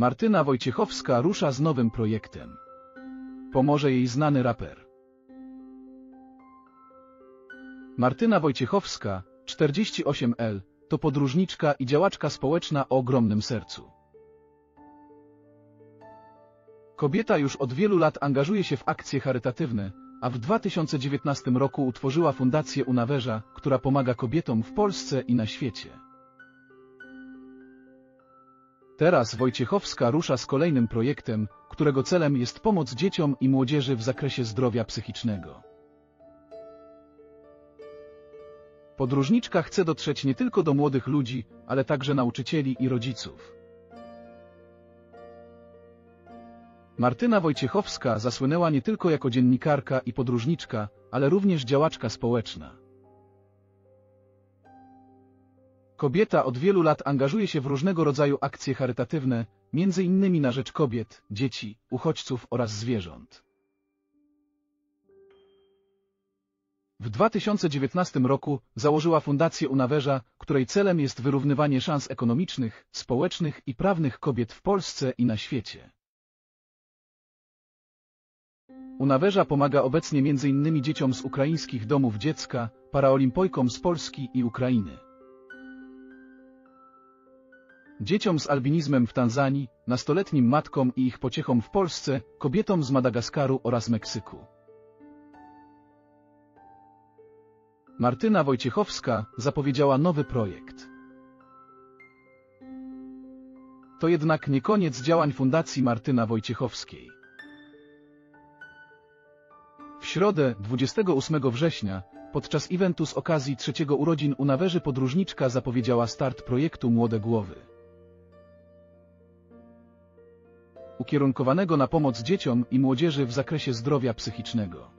Martyna Wojciechowska rusza z nowym projektem. Pomoże jej znany raper. Martyna Wojciechowska, 48L, to podróżniczka i działaczka społeczna o ogromnym sercu. Kobieta już od wielu lat angażuje się w akcje charytatywne, a w 2019 roku utworzyła Fundację Unawerza, która pomaga kobietom w Polsce i na świecie. Teraz Wojciechowska rusza z kolejnym projektem, którego celem jest pomoc dzieciom i młodzieży w zakresie zdrowia psychicznego. Podróżniczka chce dotrzeć nie tylko do młodych ludzi, ale także nauczycieli i rodziców. Martyna Wojciechowska zasłynęła nie tylko jako dziennikarka i podróżniczka, ale również działaczka społeczna. Kobieta od wielu lat angażuje się w różnego rodzaju akcje charytatywne, między innymi na rzecz kobiet, dzieci, uchodźców oraz zwierząt. W 2019 roku założyła Fundację Unawerza, której celem jest wyrównywanie szans ekonomicznych, społecznych i prawnych kobiet w Polsce i na świecie. Unawerza pomaga obecnie m.in. dzieciom z ukraińskich domów dziecka, paraolimpojkom z Polski i Ukrainy. Dzieciom z albinizmem w Tanzanii, nastoletnim matkom i ich pociechom w Polsce, kobietom z Madagaskaru oraz Meksyku. Martyna Wojciechowska zapowiedziała nowy projekt. To jednak nie koniec działań Fundacji Martyna Wojciechowskiej. W środę, 28 września, podczas eventu z okazji trzeciego urodzin Unawerzy podróżniczka zapowiedziała start projektu Młode Głowy. Ukierunkowanego na pomoc dzieciom i młodzieży w zakresie zdrowia psychicznego.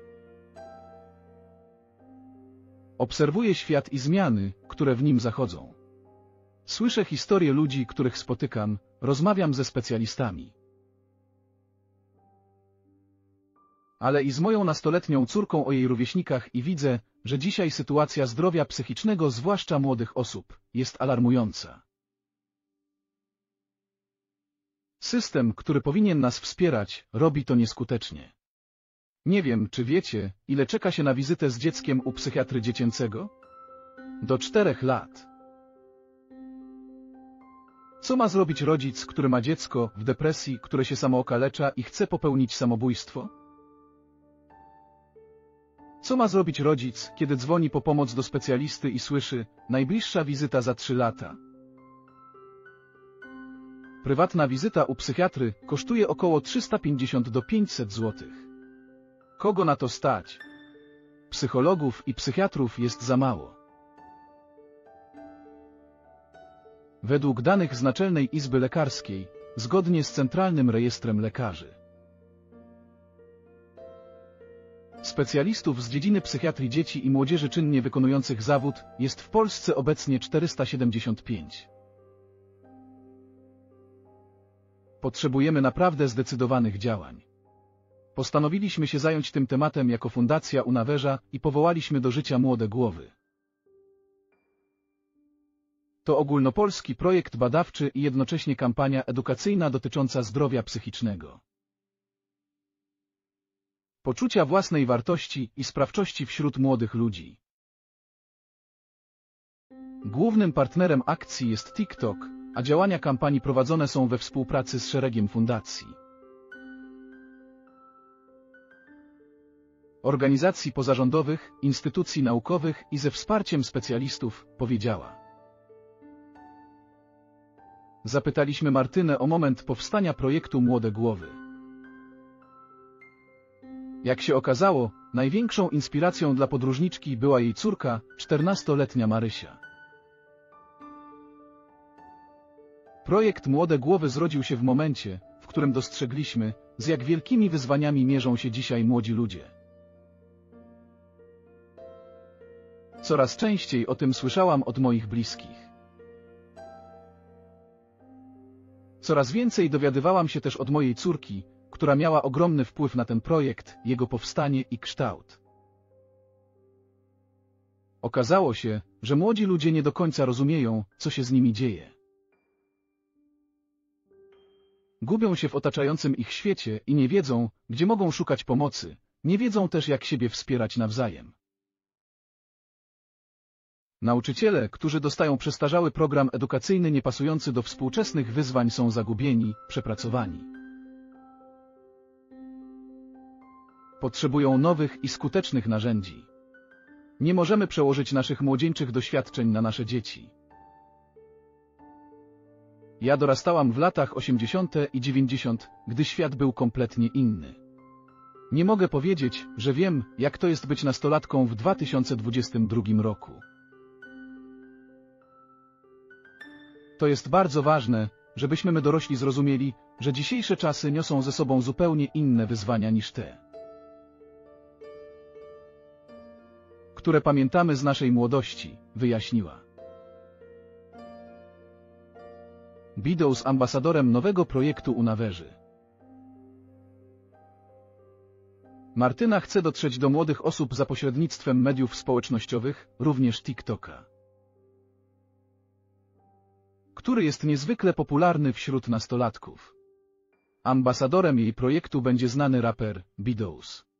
Obserwuję świat i zmiany, które w nim zachodzą. Słyszę historie ludzi, których spotykam, rozmawiam ze specjalistami. ale i z moją nastoletnią córką o jej rówieśnikach i widzę, że dzisiaj sytuacja zdrowia psychicznego zwłaszcza młodych osób jest alarmująca. System, który powinien nas wspierać, robi to nieskutecznie. Nie wiem, czy wiecie, ile czeka się na wizytę z dzieckiem u psychiatry dziecięcego? Do czterech lat. Co ma zrobić rodzic, który ma dziecko w depresji, które się samookalecza i chce popełnić samobójstwo? Co ma zrobić rodzic, kiedy dzwoni po pomoc do specjalisty i słyszy najbliższa wizyta za trzy lata? Prywatna wizyta u psychiatry kosztuje około 350 do 500 zł. Kogo na to stać? Psychologów i psychiatrów jest za mało. Według danych z Naczelnej Izby Lekarskiej, zgodnie z Centralnym Rejestrem Lekarzy, Specjalistów z dziedziny psychiatrii dzieci i młodzieży czynnie wykonujących zawód jest w Polsce obecnie 475. Potrzebujemy naprawdę zdecydowanych działań. Postanowiliśmy się zająć tym tematem jako Fundacja Unawerza i powołaliśmy do życia młode głowy. To ogólnopolski projekt badawczy i jednocześnie kampania edukacyjna dotycząca zdrowia psychicznego poczucia własnej wartości i sprawczości wśród młodych ludzi. Głównym partnerem akcji jest TikTok, a działania kampanii prowadzone są we współpracy z szeregiem fundacji. Organizacji pozarządowych, instytucji naukowych i ze wsparciem specjalistów, powiedziała. Zapytaliśmy Martynę o moment powstania projektu Młode Głowy. Jak się okazało, największą inspiracją dla podróżniczki była jej córka, czternastoletnia Marysia. Projekt Młode Głowy zrodził się w momencie, w którym dostrzegliśmy, z jak wielkimi wyzwaniami mierzą się dzisiaj młodzi ludzie. Coraz częściej o tym słyszałam od moich bliskich. Coraz więcej dowiadywałam się też od mojej córki, która miała ogromny wpływ na ten projekt, jego powstanie i kształt. Okazało się, że młodzi ludzie nie do końca rozumieją, co się z nimi dzieje. Gubią się w otaczającym ich świecie i nie wiedzą, gdzie mogą szukać pomocy, nie wiedzą też jak siebie wspierać nawzajem. Nauczyciele, którzy dostają przestarzały program edukacyjny niepasujący do współczesnych wyzwań są zagubieni, przepracowani. Potrzebują nowych i skutecznych narzędzi. Nie możemy przełożyć naszych młodzieńczych doświadczeń na nasze dzieci. Ja dorastałam w latach 80. i 90., gdy świat był kompletnie inny. Nie mogę powiedzieć, że wiem, jak to jest być nastolatką w 2022 roku. To jest bardzo ważne, żebyśmy my dorośli zrozumieli, że dzisiejsze czasy niosą ze sobą zupełnie inne wyzwania niż te, które pamiętamy z naszej młodości, wyjaśniła. Bidows ambasadorem nowego projektu Unawerzy. Martyna chce dotrzeć do młodych osób za pośrednictwem mediów społecznościowych, również TikToka, który jest niezwykle popularny wśród nastolatków. Ambasadorem jej projektu będzie znany raper Bidows.